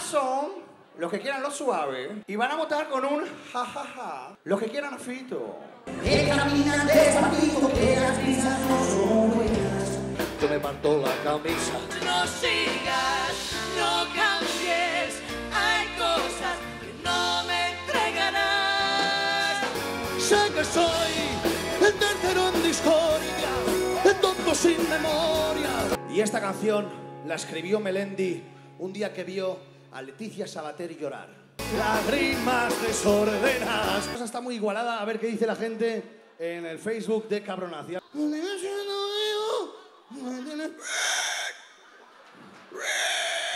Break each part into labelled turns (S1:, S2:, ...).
S1: son los que quieran lo suave y van a votar con un jajaja los que quieran a Fito.
S2: Que caminan despacito, que las prisas no son buenas.
S1: Yo me parto la camisa.
S3: No sigas, no cambies, hay cosas que no me entregarás.
S4: Sé que soy el tercero en discordia, el tonto sin memoria.
S1: Y esta canción la escribió Melendi un día que vio a Leticia Sabater llorar.
S4: Lágrimas desordenadas.
S1: La cosa está muy igualada, a ver qué dice la gente en el Facebook de Cabronacia.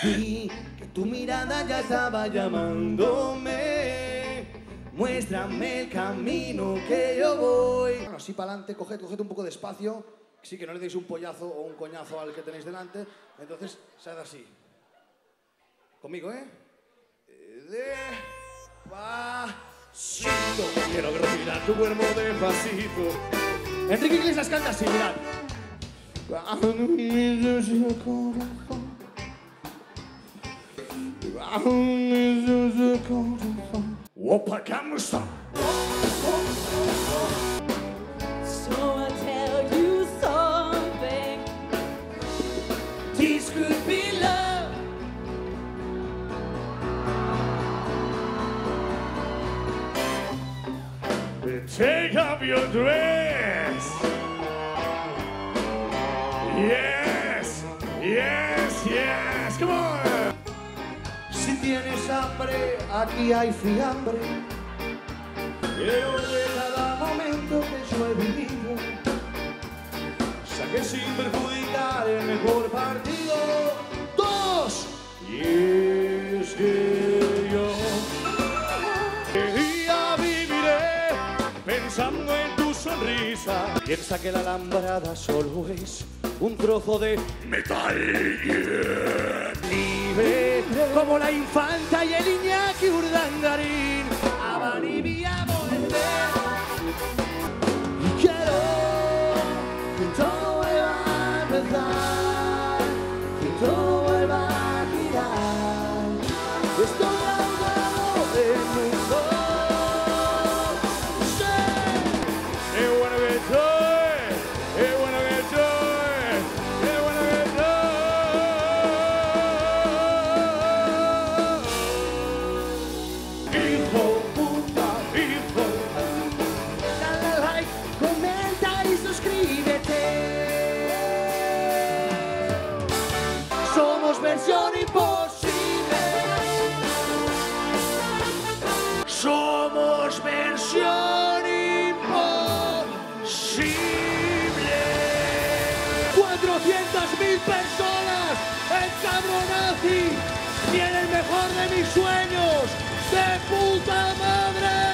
S4: Vi que tu mirada ya estaba llamándome. Muéstrame el camino que yo voy.
S1: Bueno, así para adelante, coged, coged un poco de espacio. Sí, que no le deis un pollazo o un coñazo al que tenéis delante. Entonces, se hace así. Conmigo, ¿eh? Despacito.
S4: Quiero respirar tu cuerpo despacito.
S1: Enrique Iglesias canta así, mirad.
S4: Opa, ¿cómo está? Take up your dress. Yes, yes, yes. Come on.
S1: Si tienes hambre, aquí hay fiambre.
S4: Pensando en tu sonrisa.
S1: piensa que la alambrada solo es un trozo de
S4: Metal.
S1: libre como la infanta y el Iñaki Urdangarín. Abanibia volver. Y quiero que todo vuelva a empezar, imposible. 400.000 personas en Cabronazi. Tiene el mejor de mis sueños. ¡De puta madre!